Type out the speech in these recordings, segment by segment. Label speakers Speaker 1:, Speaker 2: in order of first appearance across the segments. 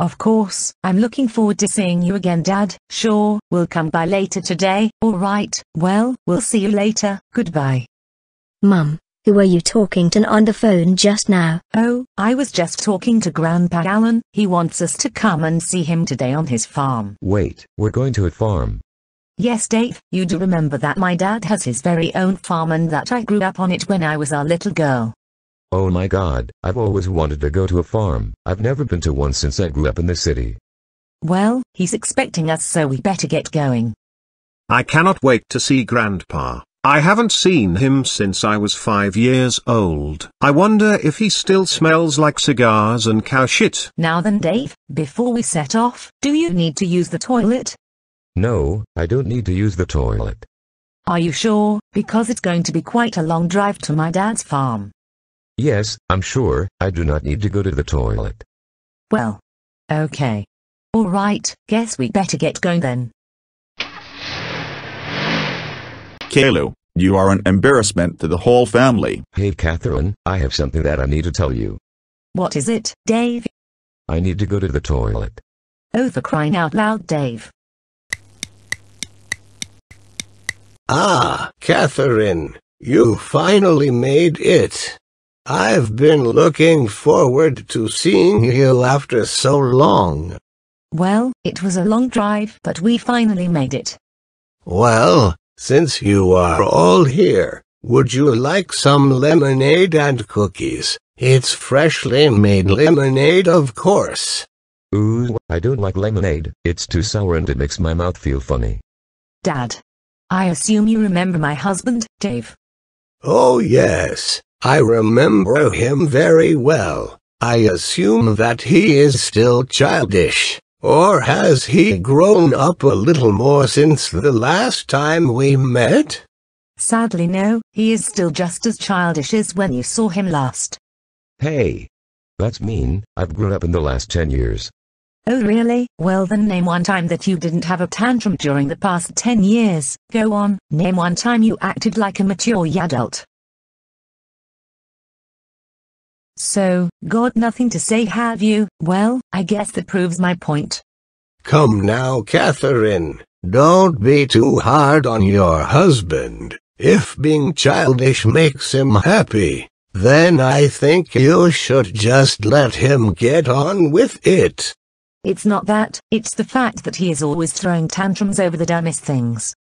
Speaker 1: Of course, I'm looking forward to seeing you again dad, sure, we'll come by later today, alright, well, we'll see you later, goodbye.
Speaker 2: Mum, who were you talking to on the phone just now?
Speaker 1: Oh, I was just talking to Grandpa Alan, he wants us to come and see him today on his farm.
Speaker 3: Wait, we're going to a farm.
Speaker 1: Yes Dave, you do remember that my dad has his very own farm and that I grew up on it when I was a little girl.
Speaker 3: Oh my god, I've always wanted to go to a farm. I've never been to one since I grew up in the city.
Speaker 1: Well, he's expecting us so we better get going.
Speaker 4: I cannot wait to see Grandpa. I haven't seen him since I was five years old. I wonder if he still smells like cigars and cow shit.
Speaker 1: Now then Dave, before we set off, do you need to use the toilet?
Speaker 3: No, I don't need to use the toilet.
Speaker 1: Are you sure? Because it's going to be quite a long drive to my dad's farm.
Speaker 3: Yes, I'm sure, I do not need to go to the toilet.
Speaker 1: Well. Okay. Alright, guess we better get going then.
Speaker 5: Caillou, you are an embarrassment to the whole family.
Speaker 3: Hey Catherine, I have something that I need to tell you.
Speaker 1: What is it, Dave?
Speaker 3: I need to go to the toilet.
Speaker 1: Oh for crying out loud Dave.
Speaker 6: Ah, Catherine, you finally made it. I've been looking forward to seeing you after so long.
Speaker 1: Well, it was a long drive, but we finally made it.
Speaker 6: Well, since you are all here, would you like some lemonade and cookies? It's freshly made lemonade, of course.
Speaker 3: Ooh, I don't like lemonade, it's too sour and it makes my mouth feel funny.
Speaker 1: Dad. I assume you remember my husband, Dave.
Speaker 6: Oh yes, I remember him very well. I assume that he is still childish. Or has he grown up a little more since the last time we met?
Speaker 1: Sadly no, he is still just as childish as when you saw him last.
Speaker 3: Hey! That's mean, I've grown up in the last 10 years.
Speaker 1: Oh really? Well then name one time that you didn't have a tantrum during the past 10 years. Go on, name one time you acted like a mature adult. So, got nothing to say have you? Well, I guess that proves my point.
Speaker 6: Come now, Catherine. Don't be too hard on your husband. If being childish makes him happy, then I think you should just let him get on with it.
Speaker 1: It's not that, it's the fact that he is always throwing tantrums over the dumbest things.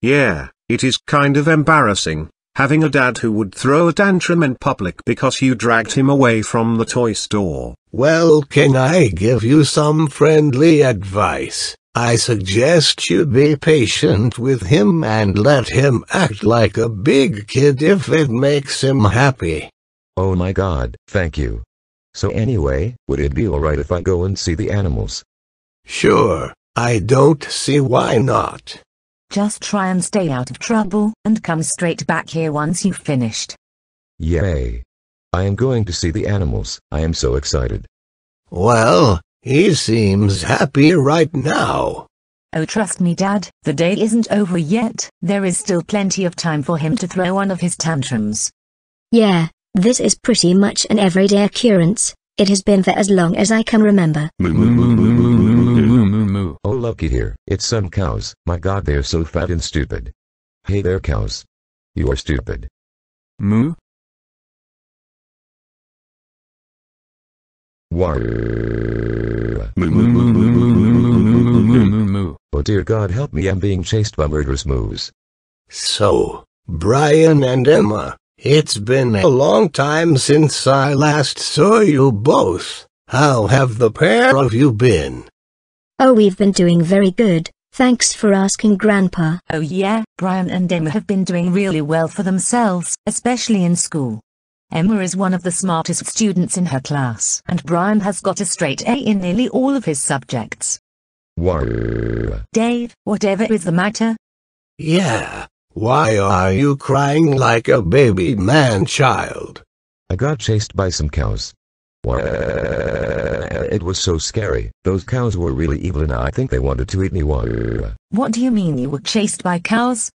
Speaker 4: Yeah, it is kind of embarrassing, having a dad who would throw a tantrum in public because you dragged him away from the toy store.
Speaker 6: Well, can I give you some friendly advice? I suggest you be patient with him and let him act like a big kid if it makes him happy.
Speaker 3: Oh my god, thank you. So anyway, would it be alright if I go and see the animals?
Speaker 6: Sure, I don't see why not.
Speaker 1: Just try and stay out of trouble, and come straight back here once you've finished.
Speaker 3: Yay! I am going to see the animals, I am so excited.
Speaker 6: Well, he seems happy right now.
Speaker 1: Oh trust me dad, the day isn't over yet, there is still plenty of time for him to throw one of his tantrums.
Speaker 2: Yeah, this is pretty much an everyday occurrence. It has been for as long as I can remember. Mm-hmm.
Speaker 3: Oh looky here, it's some cows, my god they're so fat and stupid. Hey there cows. You are stupid.
Speaker 7: Moo?
Speaker 3: Oh dear god help me I'm being chased by murderous moose.
Speaker 6: So, Brian and Emma, it's been a long time since I last saw you both. How have the pair of you been?
Speaker 2: Oh, we've been doing very good. Thanks for asking, Grandpa.
Speaker 1: Oh yeah, Brian and Emma have been doing really well for themselves, especially in school. Emma is one of the smartest students in her class, and Brian has got a straight A in nearly all of his subjects.
Speaker 3: War.
Speaker 1: Dave, whatever is the matter?
Speaker 6: Yeah, why are you crying like a baby man-child?
Speaker 3: I got chased by some cows. War. It was so scary. Those cows were really evil and I think they wanted to eat me.
Speaker 1: What do you mean you were chased by cows?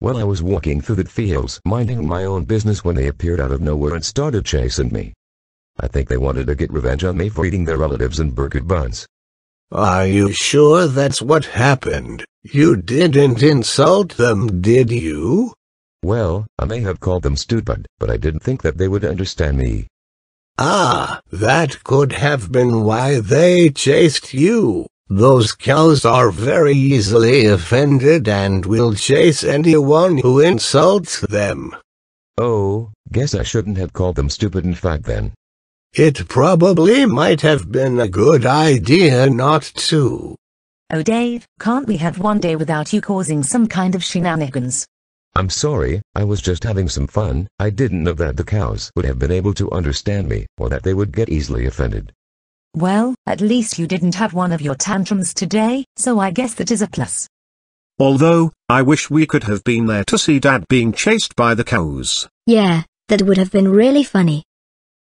Speaker 3: Well I was walking through the fields minding my own business when they appeared out of nowhere and started chasing me. I think they wanted to get revenge on me for eating their relatives in burger buns.
Speaker 6: Are you sure that's what happened? You didn't insult them, did you?
Speaker 3: Well, I may have called them stupid, but I didn't think that they would understand me.
Speaker 6: Ah, that could have been why they chased you. Those cows are very easily offended and will chase anyone who insults them.
Speaker 3: Oh, guess I shouldn't have called them stupid in fact then.
Speaker 6: It probably might have been a good idea not to.
Speaker 1: Oh Dave, can't we have one day without you causing some kind of shenanigans?
Speaker 3: I'm sorry, I was just having some fun. I didn't know that the cows would have been able to understand me, or that they would get easily offended.
Speaker 1: Well, at least you didn't have one of your tantrums today, so I guess that is a plus.
Speaker 4: Although, I wish we could have been there to see Dad being chased by the cows.
Speaker 2: Yeah, that would have been really funny.